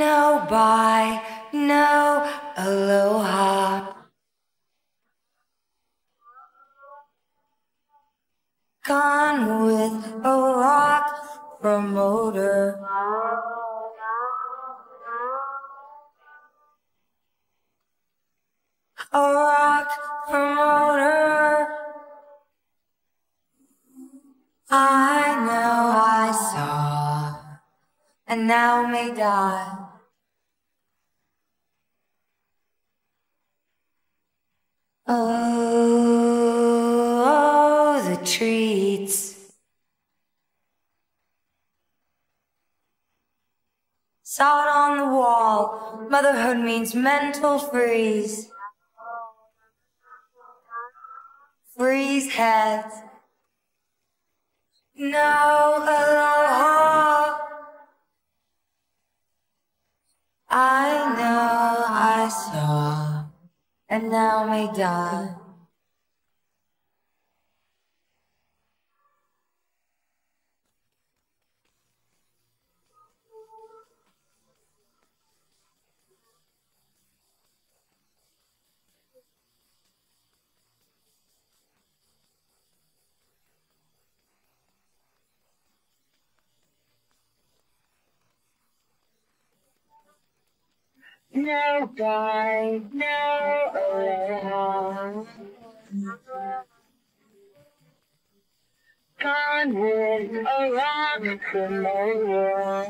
no bye, no aloha. Gone with a rock promoter. A rock promoter. I know I saw, and now may die. Oh, the treats. Saw it on the wall. Motherhood means mental freeze. Freeze heads. No aloha. I know I saw, and now may die. No guy, no aloha. Gone with a rock from over.